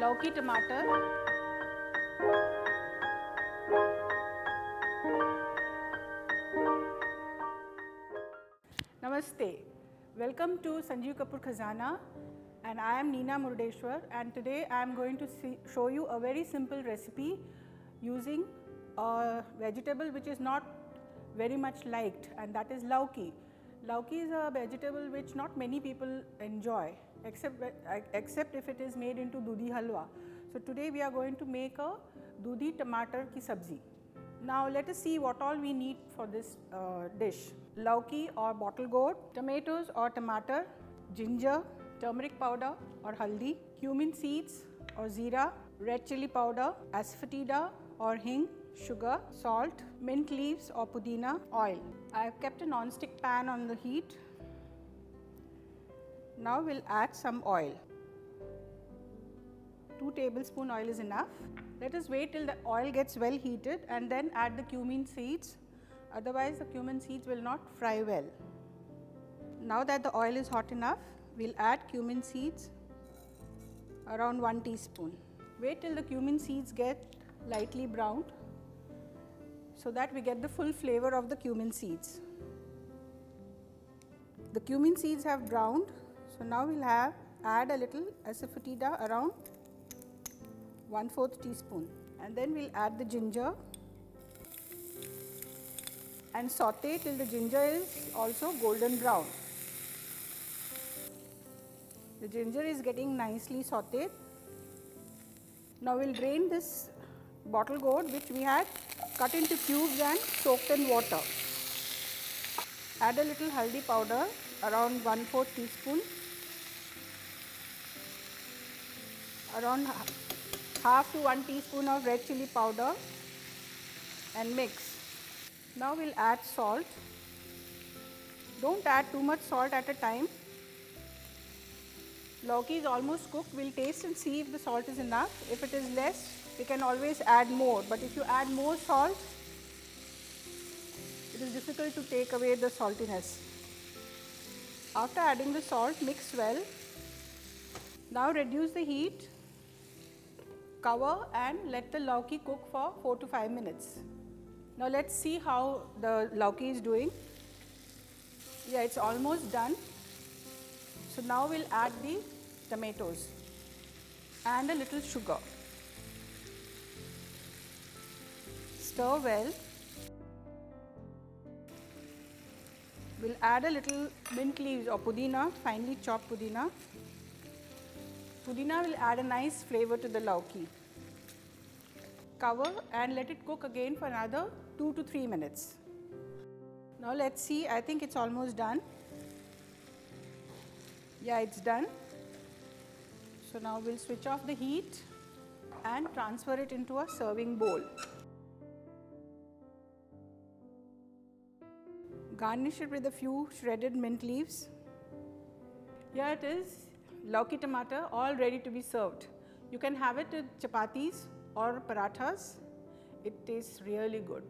लौकी टमाटर Namaste. Welcome to Sanjeev Kapoor Khazana and I am Neena Murdeshwar and today I am going to see, show you a very simple recipe using a vegetable which is not very much liked and that is lauki. Lauki is a vegetable which not many people enjoy except, except if it is made into dudhi halwa. So today we are going to make a dudhi tomato ki sabzi. Now let us see what all we need for this uh, dish. Lauki or bottle gourd, tomatoes or tomato, ginger, turmeric powder or haldi, cumin seeds or zira, red chili powder, asafoetida or hing, sugar, salt, mint leaves or pudina, oil. I have kept a non-stick pan on the heat. Now we'll add some oil. 2 tablespoon oil is enough. Let us wait till the oil gets well heated and then add the cumin seeds. Otherwise the cumin seeds will not fry well. Now that the oil is hot enough, we'll add cumin seeds around 1 teaspoon. Wait till the cumin seeds get lightly browned so that we get the full flavor of the cumin seeds. The cumin seeds have browned, so now we'll have add a little asafoetida around 1 4th teaspoon and then we'll add the ginger and saute till the ginger is also golden brown. The ginger is getting nicely sauteed. Now we'll drain this bottle gourd which we had cut into cubes and soaked in water. Add a little haldi powder around 1 4 teaspoon, around half to 1 teaspoon of red chili powder and mix. Now we'll add salt. Don't add too much salt at a time. Lauki is almost cooked. We'll taste and see if the salt is enough. If it is less, we can always add more. But if you add more salt, it is difficult to take away the saltiness. After adding the salt, mix well. Now reduce the heat, cover and let the lauki cook for 4 to 5 minutes. Now let's see how the lauki is doing. Yeah, it's almost done. So now we'll add the tomatoes and a little sugar. Stir well. We'll add a little mint leaves or pudina, finely chopped pudina. Pudina will add a nice flavor to the lauki. Cover and let it cook again for another 2 to 3 minutes. Now let's see, I think it's almost done. Yeah, it's done. So now we'll switch off the heat and transfer it into a serving bowl. Garnish it with a few shredded mint leaves. Here it is, lauki tomato all ready to be served. You can have it with chapatis or parathas. It tastes really good.